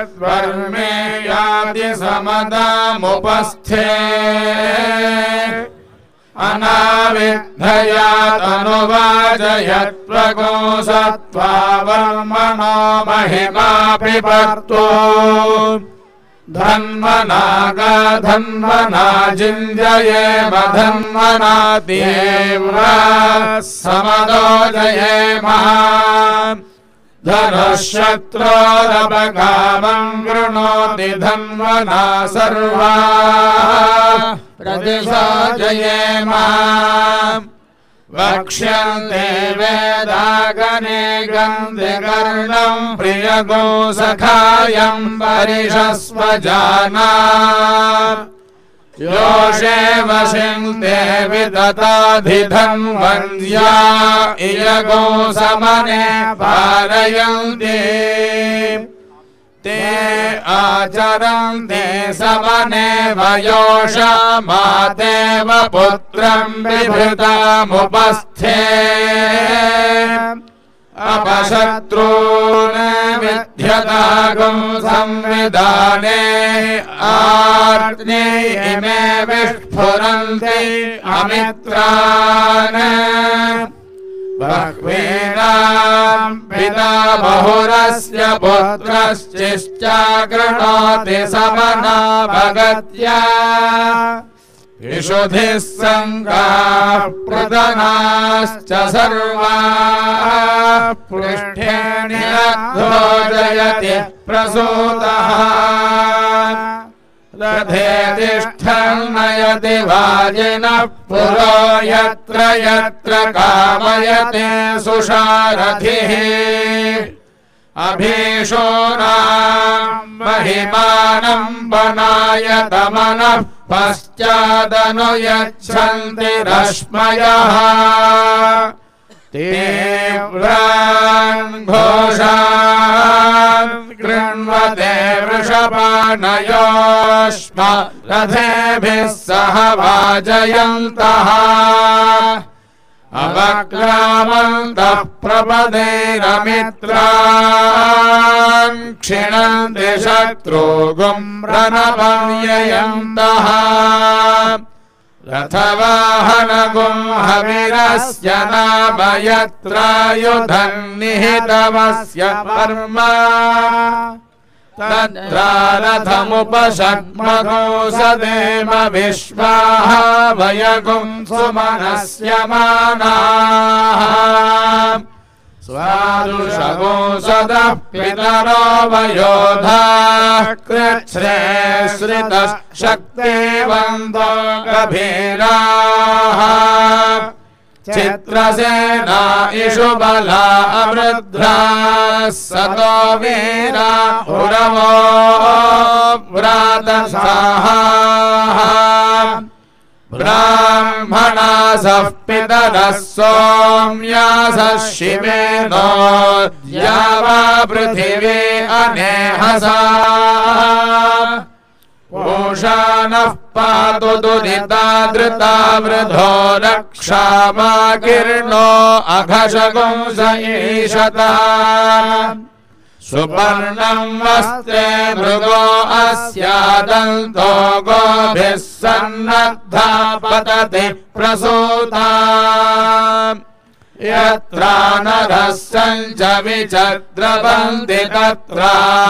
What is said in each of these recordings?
यद्वर्मे याति समदमुपस्थे अनाविद्धयादनुवाजयत्वगो सत्त्वा वर्मणो महिमापिपर्तो धन्वनागधन्वना जिञ्जयेव धन्वना देव्रा समदो महा धनुशत्रोरपकामम् गृणोति धन्वना सर्वा। प्रतिसाजयेमा वक्ष्यन्ते वेदागने गन्धिकर्णम् प्रियगो सखायम् परिषस्व जाना योषे वशिन्ते विदताधिधन्वन्द्या इयगो समने पारयन्ति। ते आचरन्ते समने वयोषा मातेव पुत्रम् बिभृतामुपस्थे अपशत्रून् विध्यतागुम् संविधाने आर्त्ने इमे पिता बहुरस्य पुत्रश्चिश्चागृणोति समना भगत्या। विशुधिः सङ्गाः प्रदनाश्च सर्वा जयति प्रसूतः। रथे तिष्ठन्नयति वाजिनः पुरो यत्र यत्र कामयते सुषारथिः अभीषोराम् महिमानम् वनायतमनः पश्चादनुयच्छन्ति रश्मयः। तीव्रान् घोषान् कृण्वते वृषपाणयोष्म रथेभिः सह वाजयन्तः अवक्रामन्तः प्रपदैरमित्रान् क्षिणन्ति शत्रो गुम्रनपव्ययन्तः रथवाहनगुम् हविरस्य नाम यत्रायुधम् निहितमस्य वर्म तत्रारथमुपशक्मगो सदेम विश्वाः वयगुम् सुमनस्य मानाः। स्वादुषगो सदः पितरो वयोधाः कृच्छ्रे श्रितः शक्तिवन्तो गभीराः चित्रसेना इषु बला अवृद्धाः सतो वीरा उरवो व्रातसाः ब्राह्मणासः पितरः सोम्यासः शिवेनो द्यावा पृथिवी अनेहसा पूषानः पातु दुरिता धृता वृधो रक्षामाकीर्णो अघशगुंस ईशता। सुपर्णम् वस्त्रे मृगो अस्यादन्तो गोभिः सन्नद्धा पतति प्रसूता यत्रा सञ्च विचद्रवन्ति तत्रास्मभ्यमिषवः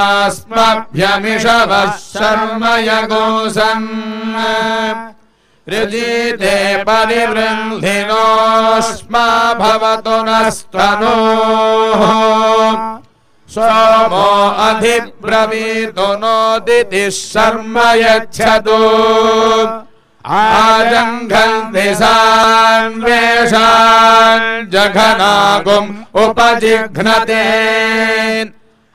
शर्म यगोसन् ऋजीते परिवृन्धिनोष्मा भवतु नस्तनोः। सोमो अधिब्रवीतु नोदितिः शर्म यच्छतु आजङ्घन्ति सान्वेषान् जघनागुम् उपजिघ्नते।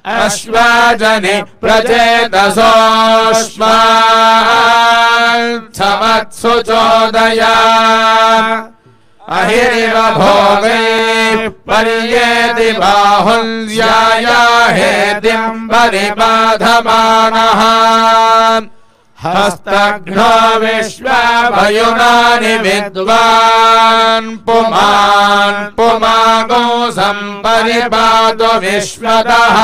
अश्वाजनि प्रचेतसोऽश्वात्समत्सु चोदया अहिरिव भोगे पर्येति बाहुल्याया हेतिम् परिबाधमानः हस्तघ्नो विश्वभयुनानि विद्वान् पुमान् पुमागो सम्परिपातु विश्वतः।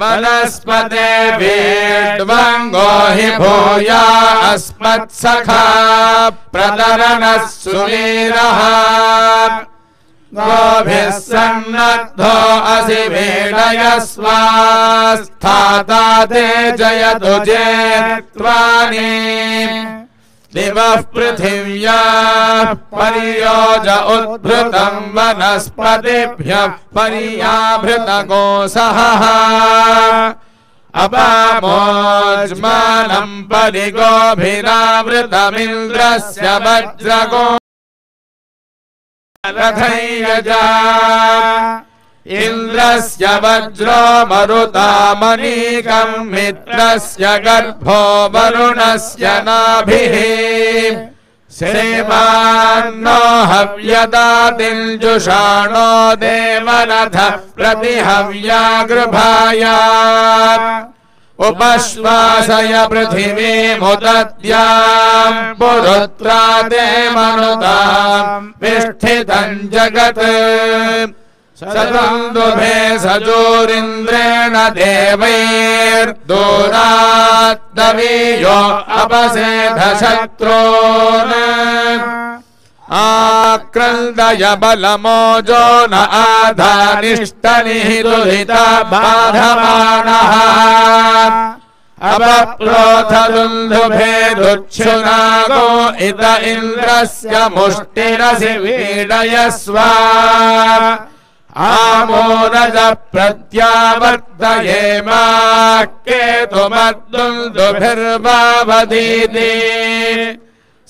वनस्पते वेड्वङ्गो हि भूया अस्मत्सखा प्रदरणः सुवीरः गोभिः सन्नद्धो असि वेडयस्वास्थाता ते जयतु जेत्वानि। दिवः पृथिव्याः पर्योज उद्भृतम् वनस्पतिभ्यः पर्याभृतकोसः अपामोज्मानम् परिगोभिरावृतमिन्द्रस्य वज्रगो इंद्रस्य वज्रो मरुता मनीकं मित्रस्य गर्भो वरुणस्य नाभिः। श्रीमान्नो हव्यदातिञ्जुषाणो देवनथ देवरथ गृभाया उपश्वासय पृथिवीमुदद्याम् पुरुत्रा ते मनुताम् विष्ठितम् जगत्। सदन्दुभे सजोरिन्द्रेण देवैर्दूरात्तवीयो अपसेधशत्रून् आक्रन्दय बलमोजो न आधानिष्टनिः दुहिता बाधमानः। अपप्रोथदुन्धुभेदुच्छुनागो इत इन्द्रस्य मुष्टिरसि वीडयस्व। आमोरज प्रत्यावर्तये मा केतुमद्दुन्दुभिर्वावधीति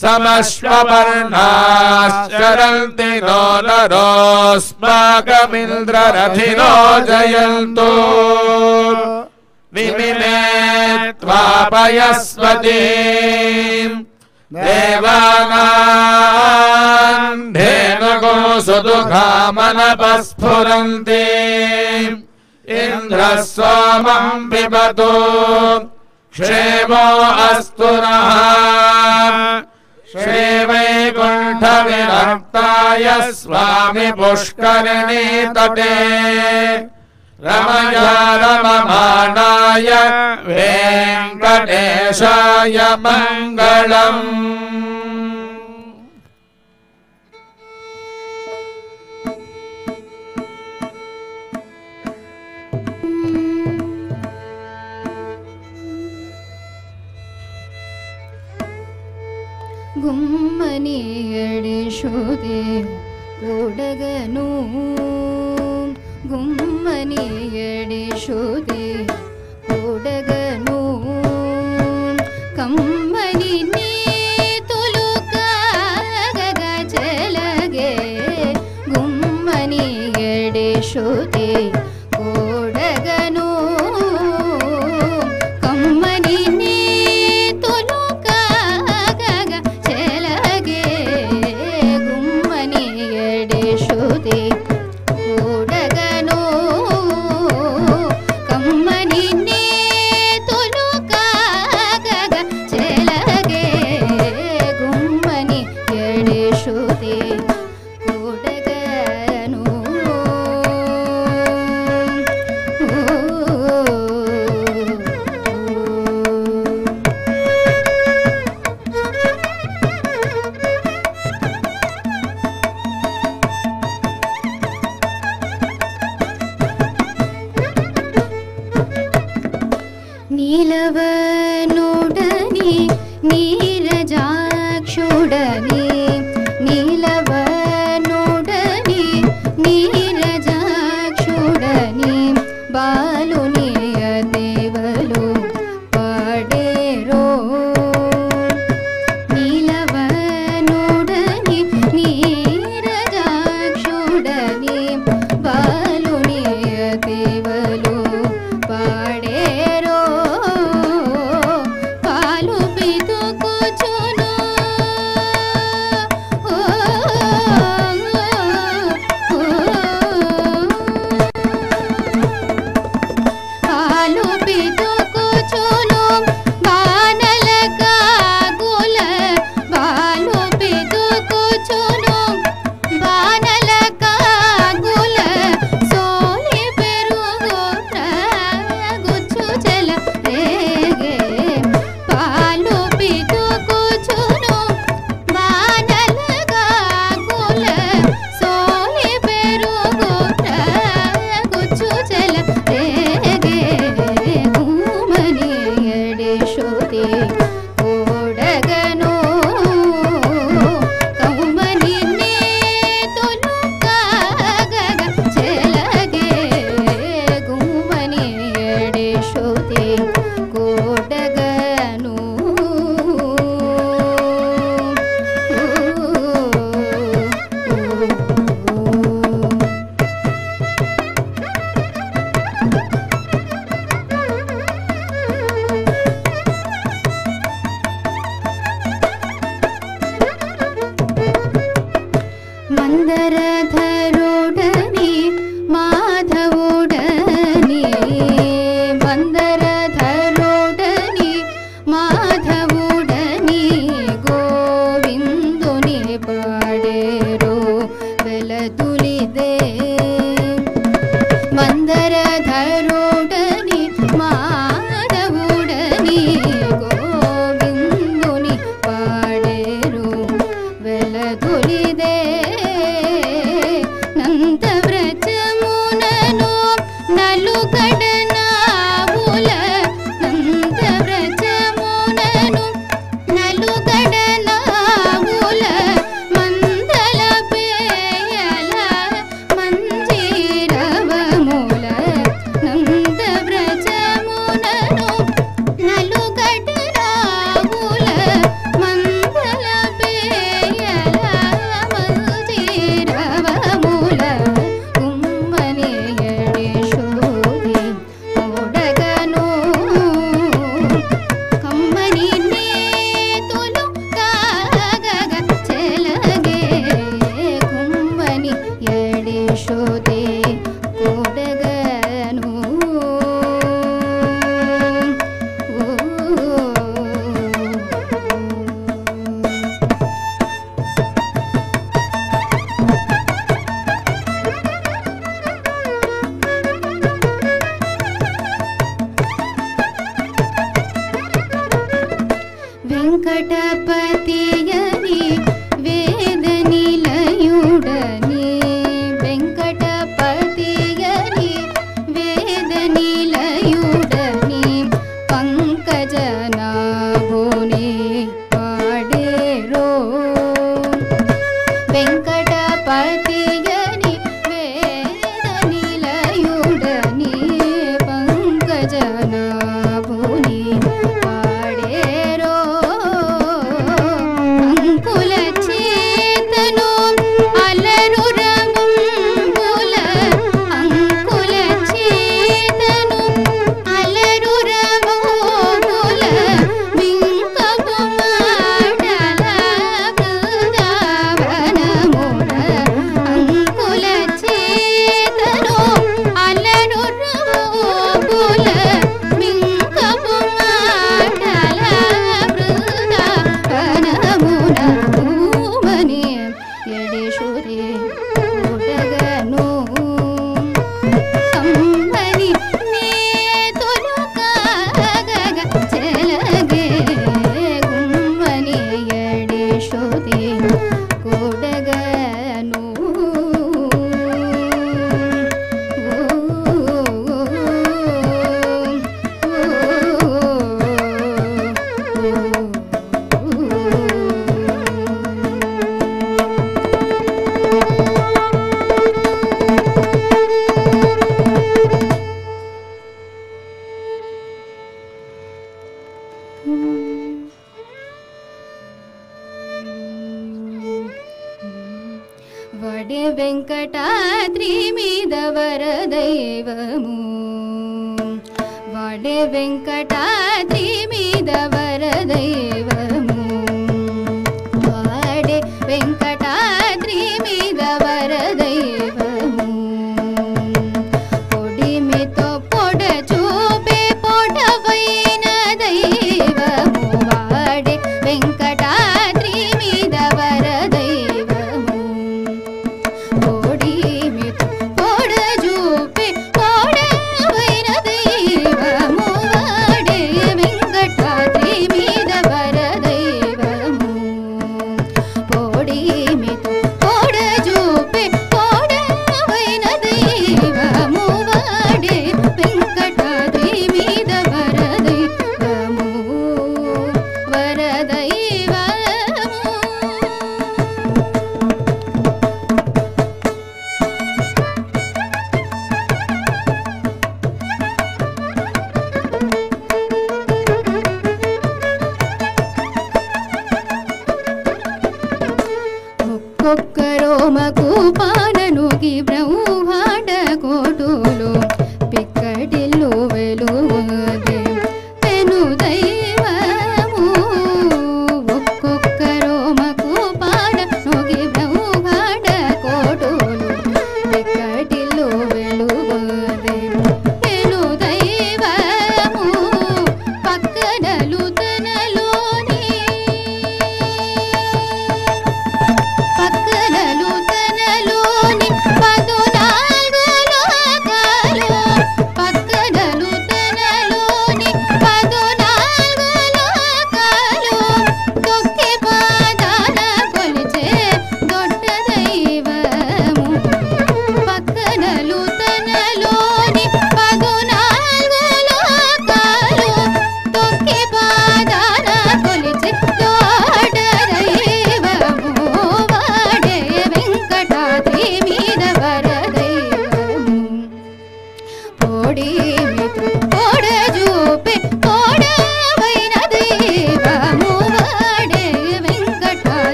समश्वपर्णाश्चरन्ति नो नरोऽस्माकमिन्द्ररथिनो जयन्तु। विमिने त्वापयस्वती। देवानाम् धेनुगो सुदुःखामनपस्फुरन्ति इन्द्रः सोमम् पिबतु अस्तु नः श्रीवैकुण्ठविरक्ताय स्वामि पुष्करिणी तटे। रमया रममाणाय वेङ्कटेशाय मङ्गलम्